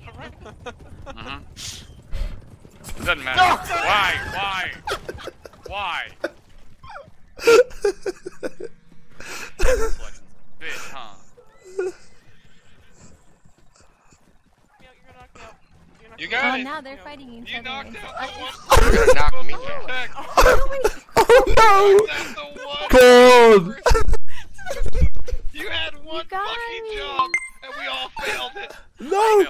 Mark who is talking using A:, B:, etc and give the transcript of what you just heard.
A: Alvarin?
B: mm-hmm. It doesn't matter. No! Why? Why? Why? Bitch, huh?
A: You got well, it.
C: now they're fighting each other.
A: Oh, you knocked out the one.
D: You're gonna knock me out.
A: Oh,
E: oh no!
A: God! you had one
E: fucking me. job, and we all failed it. No!